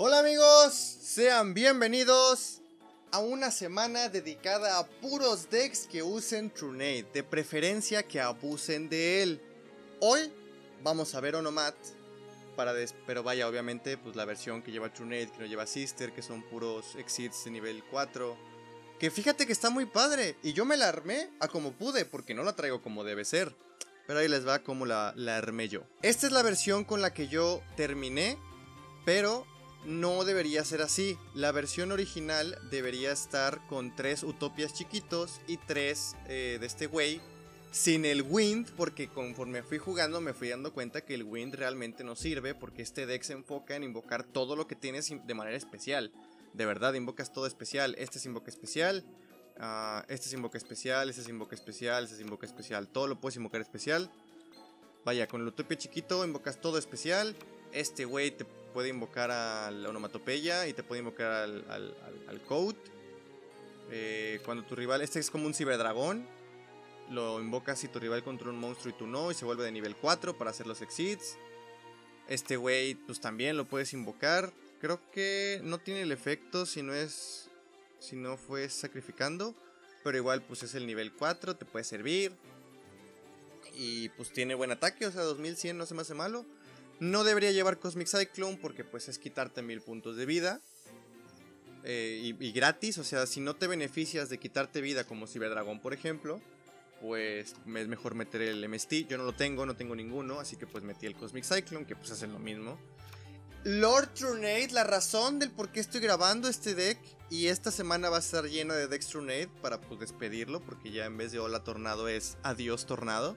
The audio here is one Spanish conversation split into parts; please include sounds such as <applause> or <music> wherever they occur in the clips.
Hola amigos, sean bienvenidos a una semana dedicada a puros decks que usen Trunade, de preferencia que abusen de él. Hoy vamos a ver Onomat, para pero vaya, obviamente, pues la versión que lleva Trunade, que no lleva Sister, que son puros exits de nivel 4. Que fíjate que está muy padre, y yo me la armé a como pude, porque no la traigo como debe ser. Pero ahí les va como la, la armé yo. Esta es la versión con la que yo terminé, pero no debería ser así. La versión original debería estar con tres utopias chiquitos y tres eh, de este güey sin el wind, porque conforme fui jugando me fui dando cuenta que el wind realmente no sirve, porque este deck se enfoca en invocar todo lo que tienes de manera especial. De verdad, invocas todo especial. Este es invoca especial, uh, este es invoca especial, este es invoca especial, este es invoca especial. Todo lo puedes invocar especial. Vaya, con el utopia chiquito invocas todo especial. Este güey te puede invocar a la onomatopeya y te puede invocar al, al, code. Eh, cuando tu rival, este es como un ciberdragón, lo invocas si tu rival controla un monstruo y tú no, y se vuelve de nivel 4 para hacer los exits. Este güey, pues también lo puedes invocar. Creo que no tiene el efecto si no es. Si no fue sacrificando. Pero igual, pues es el nivel 4, te puede servir. Y pues tiene buen ataque, o sea, 2100 no se me hace malo. No debería llevar Cosmic Cyclone porque pues es quitarte mil puntos de vida. Eh, y, gratis, o sea, si no te beneficias de quitarte vida como Cyberdragon, por ejemplo, pues es mejor meter el MST. Yo no lo tengo, no tengo ninguno, así que pues metí el Cosmic Cyclone, que pues hacen lo mismo. Lord Trunade, la razón del por qué estoy grabando este deck y esta semana va a estar llena de decks Trunade para pues despedirlo, porque ya en vez de Hola Tornado es Adiós Tornado.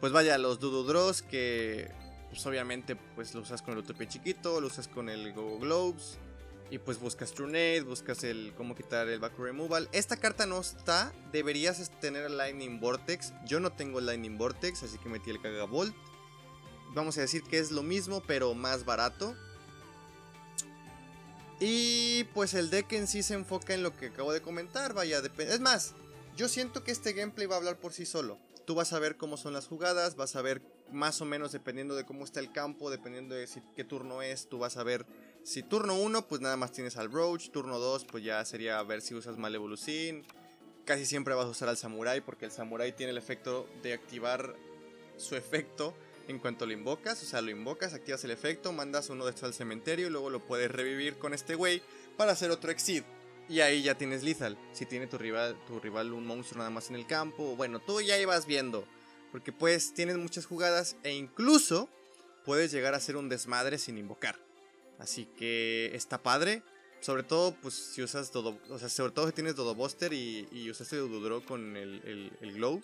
Pues vaya, los Dududros que pues obviamente pues lo usas con el Utopia chiquito, lo usas con el Go Globes y pues buscas Trunade, buscas el cómo quitar el Back Removal. Esta carta no está, deberías tener Lightning Vortex. Yo no tengo Lightning Vortex, así que metí el Kagavolt. Vamos a decir que es lo mismo, pero más barato. Y pues el deck en sí se enfoca en lo que acabo de comentar, vaya, es más, yo siento que este gameplay va a hablar por sí solo. Tú vas a ver cómo son las jugadas, vas a ver más o menos dependiendo de cómo está el campo, dependiendo de qué turno es, tú vas a ver si turno 1 pues nada más tienes al Roach, turno 2 pues ya sería ver si usas Malevolucin, casi siempre vas a usar al Samurai porque el Samurai tiene el efecto de activar su efecto en cuanto lo invocas, o sea, lo invocas, activas el efecto, mandas uno de estos al cementerio y luego lo puedes revivir con este güey para hacer otro Exit. Y ahí ya tienes Lethal. Si tiene tu rival, tu rival un monstruo nada más en el campo, bueno, tú ya ibas viendo. Porque pues tienes muchas jugadas e incluso puedes llegar a hacer un desmadre sin invocar. Así que está padre. Sobre todo, pues si usas Dodo, o sea, sobre todo si tienes Dodo Buster y, y usaste Dodo con el, el, el.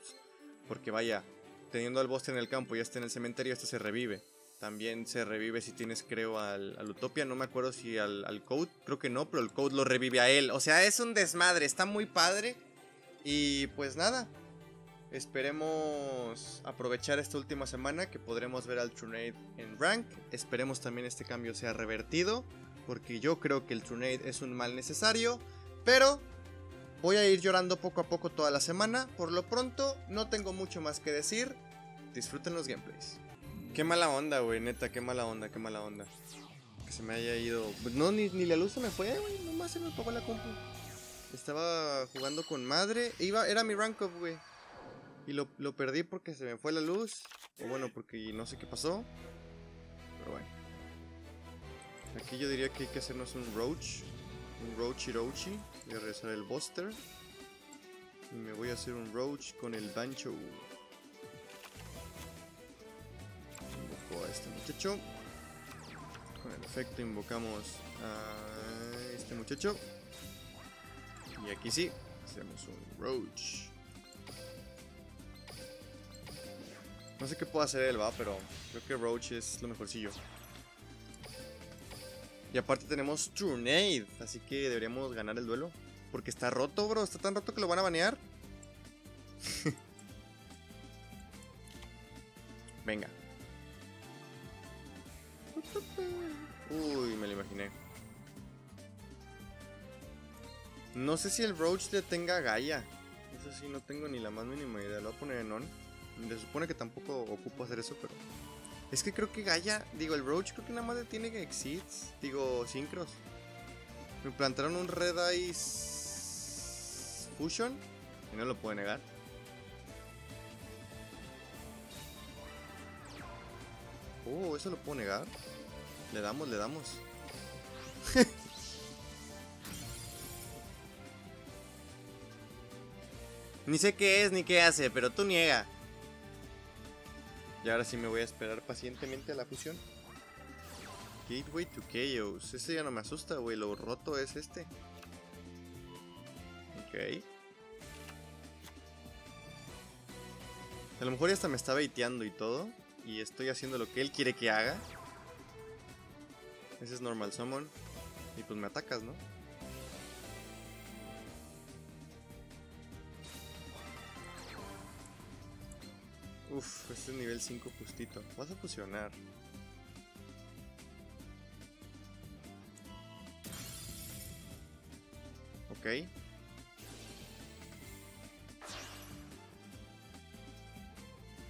Porque vaya, teniendo al Buster en el campo y este en el cementerio, este se revive. También se revive si tienes, creo, al, al Utopia. No me acuerdo si al, al, Code. Creo que no, pero el Code lo revive a él. O sea, es un desmadre. Está muy padre. Y pues nada. Esperemos aprovechar esta última semana que podremos ver al Trunade en rank. Esperemos también este cambio sea revertido. Porque yo creo que el Trunade es un mal necesario. Pero voy a ir llorando poco a poco toda la semana. Por lo pronto, no tengo mucho más que decir. Disfruten los gameplays. Qué mala onda, güey, neta, qué mala onda, qué mala onda. Que se me haya ido. No, ni, la luz se me fue, güey. Nomás se me apagó la compu. Estaba jugando con madre. Iba, era mi rank up, güey. Y lo, perdí porque se me fue la luz. O bueno, porque no sé qué pasó. Pero bueno. Aquí yo diría que hay que hacernos un Roach. Un Roach Hirochi. Voy a regresar el Buster. Y me voy a hacer un Roach con el Bancho. A este muchacho. Con el efecto invocamos a este muchacho. Y aquí sí, hacemos un Roach. No sé qué puedo hacer él, va, pero creo que Roach es lo mejorcillo. Y aparte tenemos Trunade, así que deberíamos ganar el duelo. Porque está roto, bro. Está tan roto que lo van a banear. <laughs> Venga. Uy, me lo imaginé. No sé si el Roach le tenga Gaia. Eso sí, no tengo ni la más mínima idea. Lo voy a poner en on. Se supone que tampoco ocupo hacer eso, pero Es que creo que Gaia, digo, el Roach creo que nada más le tiene Exits, digo, Synchros. Me plantaron un Red Eyes Fusion y no lo puedo negar. Oh, eso lo puedo negar. Le damos, le damos. <laughs> ni sé qué es ni qué hace, pero tú niega. Y ahora sí me voy a esperar pacientemente a la fusión. Gateway to Chaos. Este ya no me asusta, güey. Lo roto es este. Ok. A lo mejor ya hasta me está baiteando y todo. Y estoy haciendo lo que él quiere que haga. Ese es normal summon. Y pues me atacas, ¿no? Uf, este es nivel 5 justito. Vas a fusionar. Ok.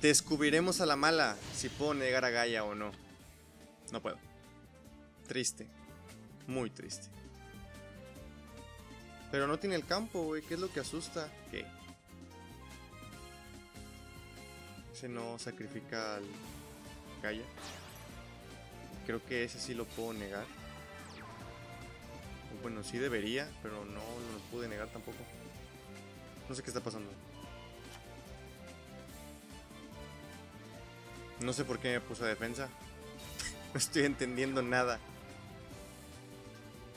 Descubriremos a la mala si puedo negar a Gaia o no. No puedo. Triste. Muy triste. Pero no tiene el campo, güey. ¿Qué es lo que asusta? ¿Qué? Ese no sacrifica al Gaia. Creo que ese sí lo puedo negar. Bueno, sí debería, pero no lo pude negar tampoco. No sé qué está pasando. No sé por qué me puso defensa. <laughs> no estoy entendiendo nada.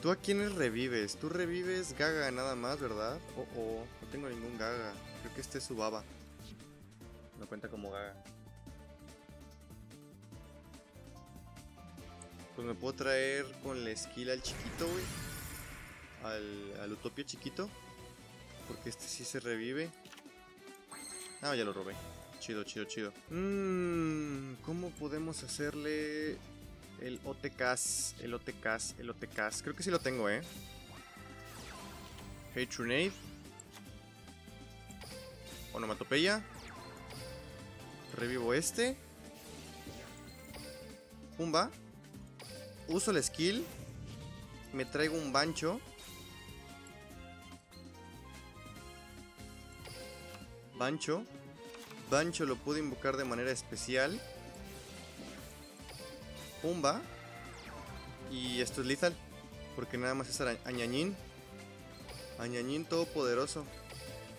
¿Tú a quiénes revives? Tú revives Gaga nada más, ¿verdad? Oh, oh, no tengo ningún Gaga. Creo que este es su baba. No cuenta como Gaga. Pues me puedo traer con la esquila al chiquito, güey. Al, al Utopia chiquito. Porque este sí se revive. Ah, ya lo robé. Chido, chido, chido. Mmm, ¿cómo podemos hacerle el OTKs? El OTKs, el OTKs. Creo que sí lo tengo, ¿eh? Hatronade. Onomatopeya. Revivo este. Pumba. Uso la skill. Me traigo un bancho. Bancho. Bancho lo pude invocar de manera especial. Y esto es lethal. Porque nada más es Añañín. Añañín todopoderoso.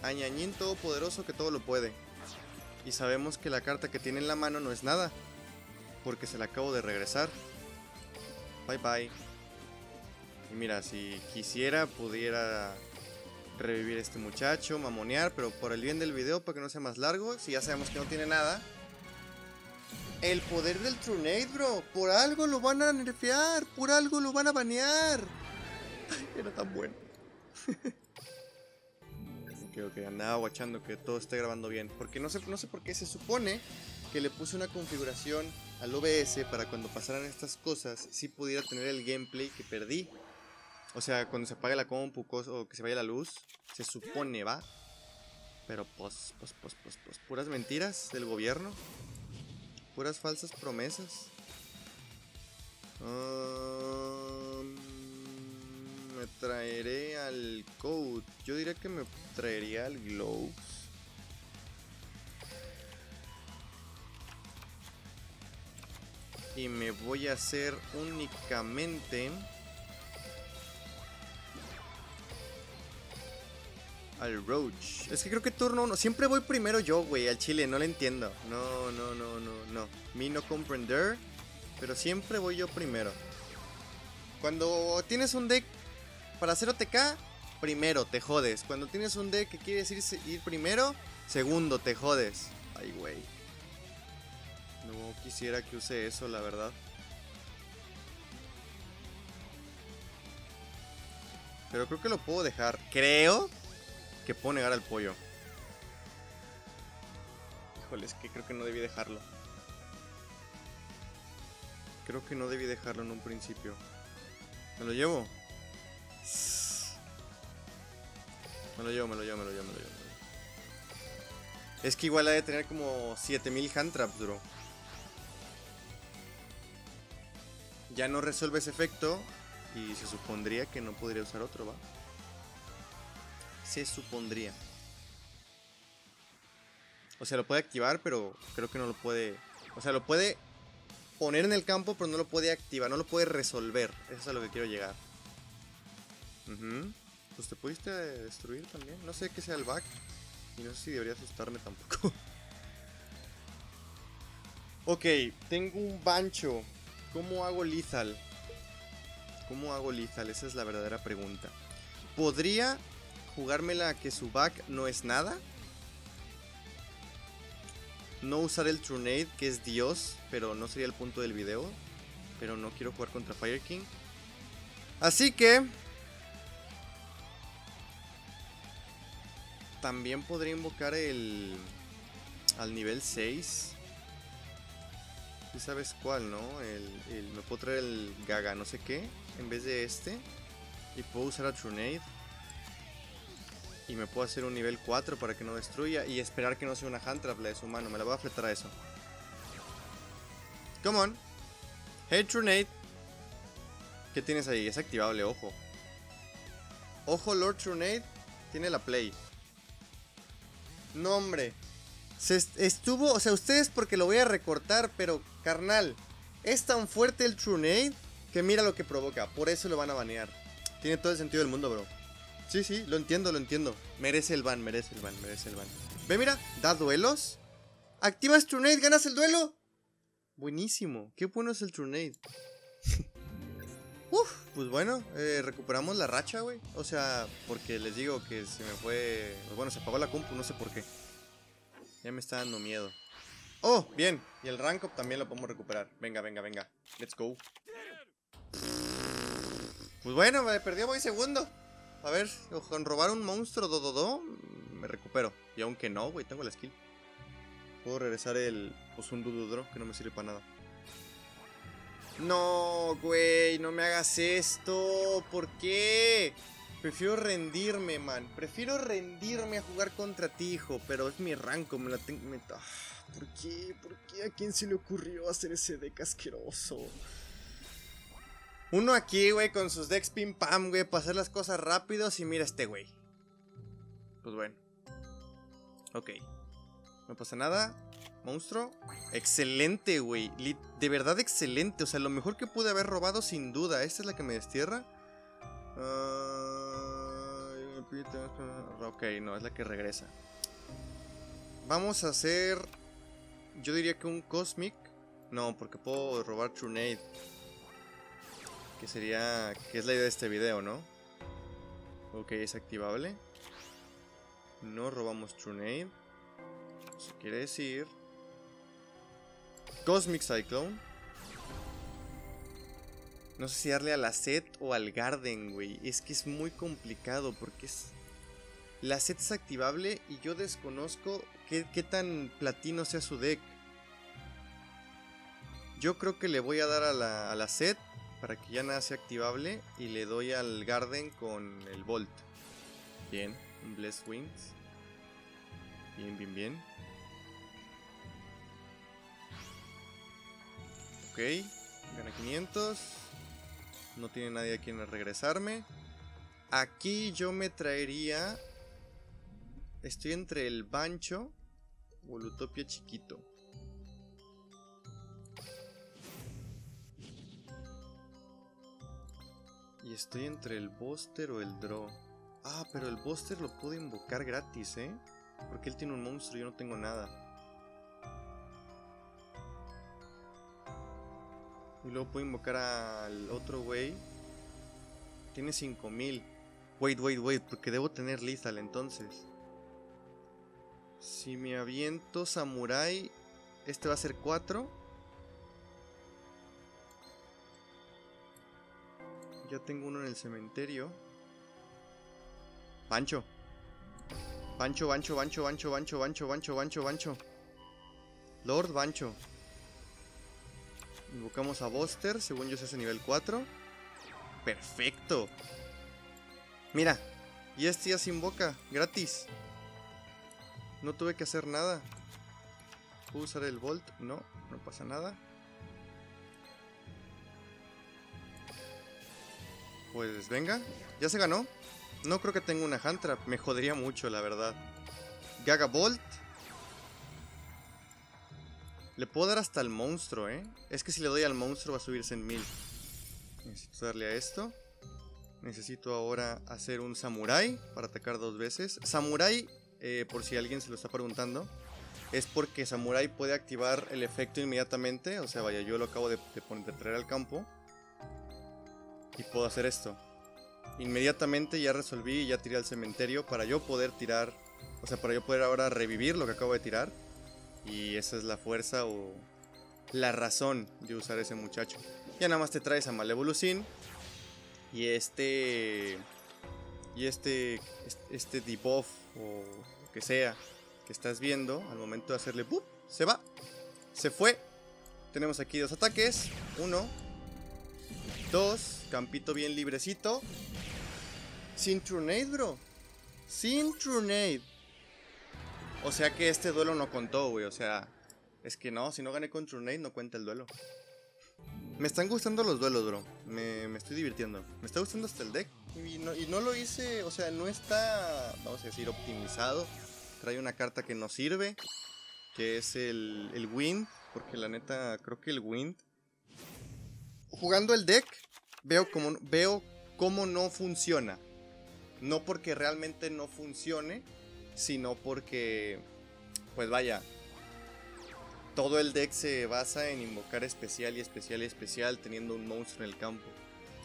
Añañín todopoderoso que todo lo puede. Y sabemos que la carta que tiene en la mano no es nada. Porque se la acabo de regresar. Bye bye. Y mira, si quisiera pudiera revivir a este muchacho, mamonear, pero por el bien del video, para que no sea más largo, si ya sabemos que no tiene nada. El poder del Trunade, bro. Por algo lo van a nerfear, por algo lo van a banear. era tan bueno. <laughs> ok, ok, andaba guachando que todo esté grabando bien. Porque no sé, no sé por qué se supone que le puse una configuración al OBS para cuando pasaran estas cosas, si pudiera tener el gameplay que perdí. O sea, cuando se apague la compu o que se vaya la luz, se supone, ¿va? Pero pues, pues, pues, pues, pues, puras mentiras del gobierno. Puras falsas promesas. Me traeré al Code. Yo diría que me traería al Glows. Y me voy a hacer únicamente... Al Roach. Es que creo que turno uno. Siempre voy primero yo, güey, al chile. No le entiendo. No, no, no, no, no. Mi no comprender. Pero siempre voy yo primero. Cuando tienes un deck para hacer OTK, primero te jodes. Cuando tienes un deck que quieres ir, ir primero, segundo te jodes. Ay, güey. No quisiera que use eso, la verdad. Pero creo que lo puedo dejar. Creo que puedo negar al pollo. Híjole, es que creo que no debí dejarlo. Creo que no debí dejarlo en un principio. ¿Me lo llevo? Me lo llevo, me lo llevo, me lo llevo, me lo llevo. Es que igual ha de tener como 7000 hand traps, bro. ya no resuelve ese efecto y se supondría que no podría usar otro, ¿va? Se supondría. O sea, lo puede activar, pero creo que no lo puede... O sea, lo puede poner en el campo, pero no lo puede activar, no lo puede resolver. Eso es a lo que quiero llegar. Pues te pudiste destruir también. No sé qué sea el back. Y no sé si debería asustarme tampoco. <laughs> ok, tengo un bancho. ¿Cómo hago lethal? ¿Cómo hago lethal? Esa es la verdadera pregunta. ¿Podría jugármela que su back no es nada? No usar el Trunade, que es Dios, pero no sería el punto del video. Pero no quiero jugar contra Fire King. Así que... También podría invocar el... Al nivel 6. Si sabes cuál, ¿no? El, me puedo traer el Gaga no sé qué. En vez de este. Y puedo usar a Trunade. Y me puedo hacer un nivel 4 para que no destruya. Y esperar que no sea una Handtrap la de su mano. Me la voy a fletar a eso. Come on. Hey Trunade. ¿Qué tienes ahí? Es activable, ojo. Ojo, Lord Trunade. Tiene la play. No, hombre. Estuvo, o sea, ustedes porque lo voy a recortar, pero carnal, es tan fuerte el Trunade que mira lo que provoca. Por eso lo van a banear. Tiene todo el sentido del mundo, bro. Sí, sí, lo entiendo, lo entiendo. Merece el ban, merece el ban, merece el ban. Ve, mira, da duelos. Activas Trunade, ganas el duelo. Buenísimo, qué bueno es el Trunade. Uf, pues bueno, eh, recuperamos la racha, güey. O sea, porque les digo que se me fue. Pues bueno, se apagó la compu, no sé por qué. Ya me está dando miedo. Oh, bien. Y el rank up también lo podemos recuperar. Venga, venga, venga. Let's go. Pues bueno, me perdió voy segundo. A ver, con robar un monstruo do, me recupero. Y aunque no, güey, tengo la skill. Puedo regresar el pues un Dududro que no me sirve para nada. No, güey, no me hagas esto. ¿Por qué? Prefiero rendirme, man. Prefiero rendirme a jugar contra ti, hijo. Pero es mi ranco, me la tengo. Ah, ¿Por qué? ¿Por qué? ¿A quién se le ocurrió hacer ese deck asqueroso? Uno aquí, güey, con sus decks pim pam, güey, para hacer las cosas rápidos. Y mira este, güey. Pues bueno. Ok. No pasa nada. Monstruo. Excelente, güey. De verdad excelente. O sea, lo mejor que pude haber robado sin duda. ¿Esta es la que me destierra? ok, no, es la que regresa. Vamos a hacer... Yo diría que un Cosmic. No, porque puedo robar Trunade. Que sería... Que es la idea de este video, ¿no? Ok, es activable. No robamos Trunade. Eso quiere decir... Cosmic Cyclone. No sé si darle a la set o al Garden, güey. Es que es muy complicado porque es... La set es activable y yo desconozco qué, qué tan platino sea su deck. Yo creo que le voy a dar a la, a la set para que ya nada sea activable y le doy al Garden con el Volt. Bien, un Bless Wings. Bien, bien, bien. Ok, gana 500. No tiene nadie a quien regresarme. Aquí yo me traería... Estoy entre el Bancho o el chiquito. Y estoy entre el Buster o el Draw. Ah, pero el Buster lo puedo invocar gratis, ¿eh? Porque él tiene un monstruo y yo no tengo nada. Y luego puedo invocar al otro güey. Tiene 5000. Wait, wait, wait, porque debo tener lethal entonces. Si me aviento Samurai, este va a ser 4. Ya tengo uno en el cementerio. Pancho. Pancho, Bancho, Bancho, Bancho, Bancho, Bancho, Bancho, Bancho, Bancho. Lord Bancho. Invocamos a Buster, según yo se hace nivel 4. Perfecto. Mira, y este ya se invoca, gratis. No tuve que hacer nada. ¿Puedo usar el Volt? No, no pasa nada. Pues venga, ya se ganó. No creo que tenga una Hunter, me jodería mucho, la verdad. Gaga Bolt. Le puedo dar hasta el monstruo, ¿eh? Es que si le doy al monstruo va a subirse en mil. Necesito darle a esto. Necesito ahora hacer un samurai para atacar dos veces. Samurai, eh, por si alguien se lo está preguntando, es porque Samurai puede activar el efecto inmediatamente. O sea, vaya, yo lo acabo de, de traer al campo. Y puedo hacer esto. Inmediatamente ya resolví y ya tiré al cementerio para yo poder tirar. O sea, para yo poder ahora revivir lo que acabo de tirar. Y esa es la fuerza o la razón de usar ese muchacho. Ya nada más te traes a Malevolucin. Y este. Y este. Este debuff o lo que sea que estás viendo. Al momento de hacerle. ¡bup! Se va. Se fue. Tenemos aquí dos ataques. Uno. Dos. Campito bien librecito. Sin Trunade, bro. Sin Trunade. O sea que este duelo no contó, güey. O sea, es que no, si no gané con Trunade no cuenta el duelo. Me están gustando los duelos, bro. Me, estoy divirtiendo. Me está gustando hasta el deck. Y no, lo hice, o sea, no está, vamos a decir, optimizado. Trae una carta que no sirve, que es el, el Wind. Porque la neta, creo que el Wind. Jugando el deck, veo como, veo cómo no funciona. No porque realmente no funcione, sino porque, pues vaya, todo el deck se basa en invocar especial y especial y especial teniendo un monstruo en el campo.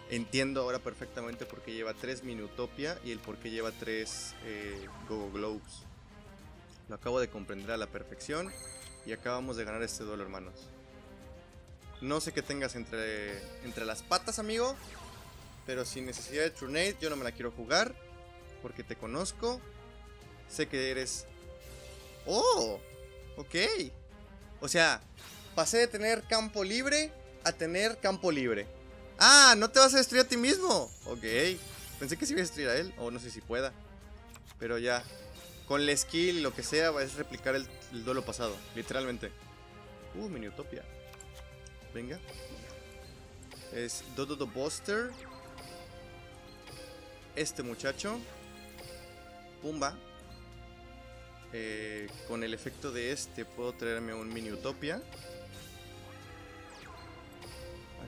Entiendo ahora perfectamente por qué lleva 3 Minutopia y el por qué lleva 3 eh, Go Globes. Lo acabo de comprender a la perfección y acabamos de ganar este duelo, hermanos. No sé qué tengas entre, entre las patas, amigo, pero sin necesidad de Trunade yo no me la quiero jugar porque te conozco sé que eres... ¡Oh! Ok. O sea, pasé de tener campo libre a tener campo libre. Ah, ¿no te vas a destruir a ti mismo? Ok. Pensé que sí iba a destruir a él. O no sé si pueda. Pero ya. Con la skill lo que sea, a replicar el, duelo pasado. Literalmente. Uh, mini utopia. Venga. Es Dodo Buster. Este muchacho. Pumba. Eh, con el efecto de este puedo traerme un mini utopia.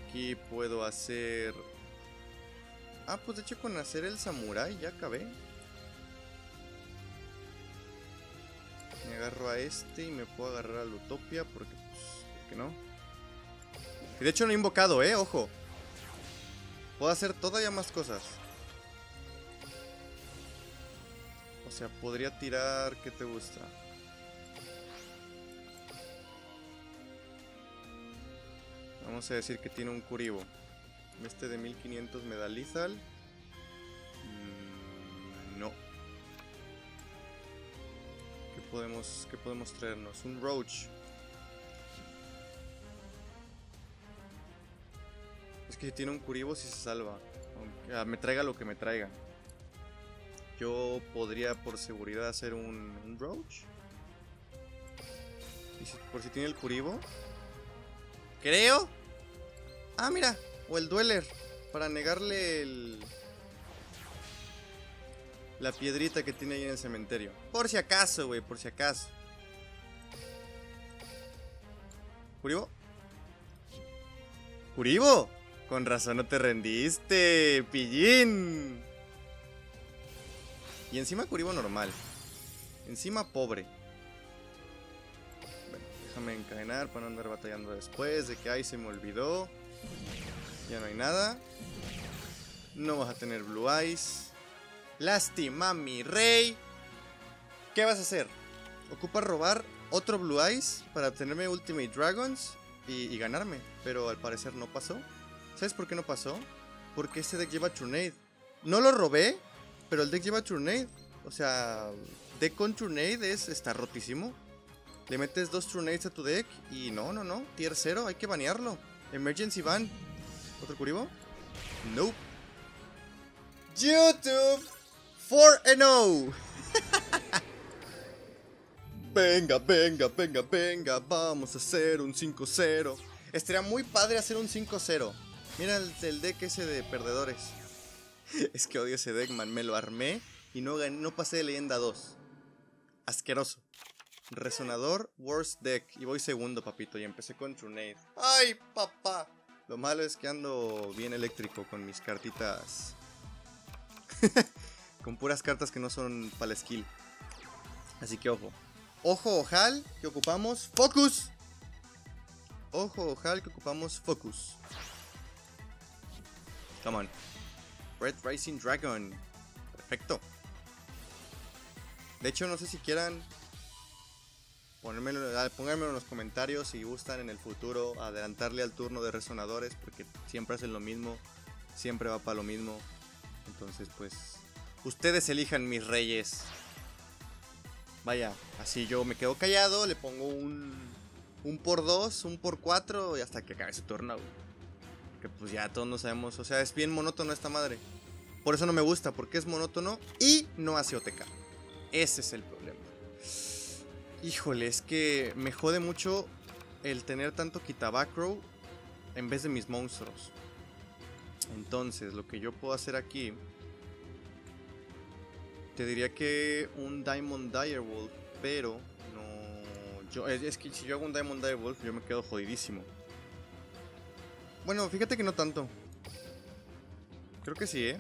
Aquí puedo hacer... Ah, pues de hecho con hacer el samurai ya acabé. Me agarro a este y me puedo agarrar a la utopia porque pues, ¿por no? De hecho no he invocado, eh, ojo. Puedo hacer todavía más cosas. O sea, podría tirar... ¿Qué te gusta? Vamos a decir que tiene un Kuribo. Este de 1500 me da. Mm, no. ¿Qué podemos, ¿Qué podemos traernos? Un Roach. Si tiene un Kuribo si se salva. Ah, me traiga lo que me traiga. Yo podría por seguridad hacer un, Roach. por si tiene el Kuribo. Creo. Ah, mira. O el Dueler. Para negarle el... La piedrita que tiene ahí en el cementerio. Por si acaso, güey. Por si acaso. ¿Kuribo? ¿Kuribo? Con razón no te rendiste, pillín. Y encima Kuribo normal. Encima pobre. Bueno, déjame encadenar para no andar batallando después de que ahí se me olvidó. Ya no hay nada. No vas a tener Blue Eyes. Lástima, mi rey. ¿Qué vas a hacer? Ocupa robar otro Blue Eyes para obtenerme Ultimate Dragons y, y, ganarme. Pero al parecer no pasó. ¿Sabes por qué no pasó? Porque este deck lleva Trunade. No lo robé, pero el deck lleva Trunade. O sea, deck con Trunade es, está rotísimo. Le metes dos Trunades a tu deck y no, no, no. Tier 0, hay que banearlo. Emergency ban. ¿Otro Kuribo? Nope. YouTube 4 0. <laughs> venga, venga, venga, venga. Vamos a hacer un 5-0. Estaría muy padre hacer un 5-0. Mira el, el deck ese de perdedores. <laughs> es que odio ese deck, man. Me lo armé y no, no pasé de leyenda 2. Asqueroso. Resonador, worst deck. Y voy segundo, papito. Y empecé con Trunade. ¡Ay, papá! Lo malo es que ando bien eléctrico con mis cartitas. <laughs> con puras cartas que no son para la skill. Así que ojo. Ojo, ojal, que ocupamos Focus. Ojo, ojal, que ocupamos Focus. Come on. Red Rising Dragon. Perfecto. De hecho, no sé si quieran ponérmelo, ah, pónganmelo en los comentarios si gustan en el futuro adelantarle al turno de resonadores porque siempre hacen lo mismo, siempre va para lo mismo. Entonces, pues, ustedes elijan mis reyes. Vaya, así yo me quedo callado, le pongo un, un por dos, un por cuatro y hasta que acabe ese turno. Que pues ya todos no sabemos, o sea, es bien monótono esta madre. Por eso no me gusta, porque es monótono y no hace OTK. Ese es el problema. Híjole, es que me jode mucho el tener tanto Kitabacro en vez de mis monstruos. Entonces, lo que yo puedo hacer aquí te diría que un Diamond Direwolf, pero no. Yo, es, que si yo hago un Diamond Direwolf, yo me quedo jodidísimo. Bueno, fíjate que no tanto. Creo que sí, ¿eh?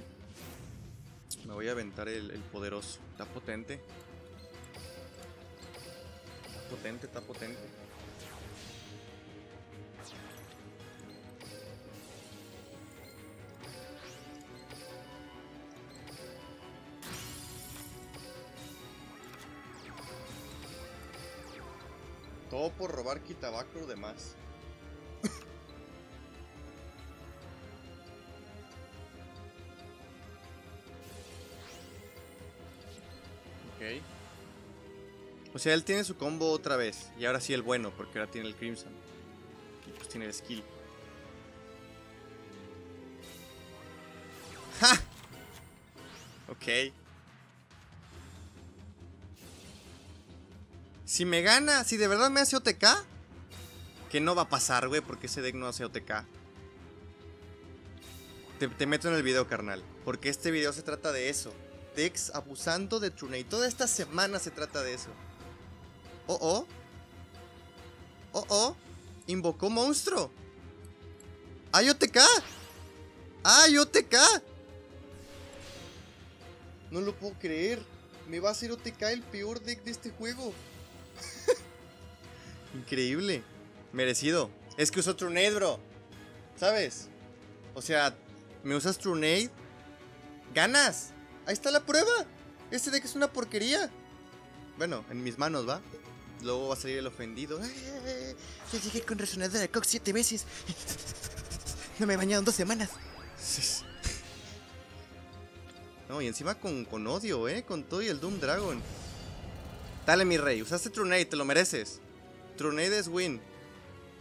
Me voy a aventar el, poderoso. Está potente. Está potente, está potente. Todo por robar Kitabacro de más. Sea, él tiene su combo otra vez. Y ahora sí el bueno, porque ahora tiene el Crimson. Y pues tiene el skill. ¡Ja! Ok. Si me gana, si de verdad me hace OTK, que no va a pasar, güey, porque ese deck no hace OTK. Te, meto en el video, carnal. Porque este video se trata de eso. Decks abusando de Trunei. Toda esta semana se trata de eso. Oh, oh. Oh, oh. Invocó monstruo. ¡Ay, OTK! ¡Ay, OTK! No lo puedo creer. Me va a hacer OTK el peor deck de este juego. <laughs> Increíble. Merecido. Es que usó Trunade, bro. ¿Sabes? O sea, me usas Trunade. Ganas. Ahí está la prueba. Este deck es una porquería. Bueno, en mis manos, ¿va? Luego va a salir el ofendido. Ya llegué con resonador de Cox siete veces. <laughs> No me he bañado en dos semanas. <laughs> No, y encima con, con odio, ¿eh? Con todo y el Doom Dragon. Dale, mi rey. Usaste Trunade, te lo mereces. Trunade es win.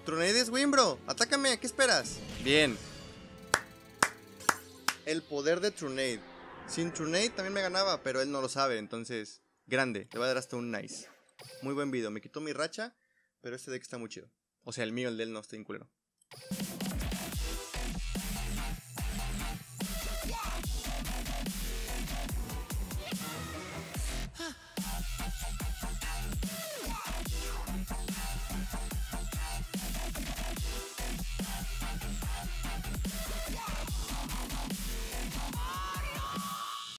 Trunade es win, bro. Atácame, ¿qué esperas? Bien. El poder de Trunade. Sin Trunade también me ganaba, pero él no lo sabe, entonces... Grande, le voy a dar hasta un nice. Muy buen video, me quitó mi racha, pero este deck está muy chido. O sea, el mío, el de él no está en culero.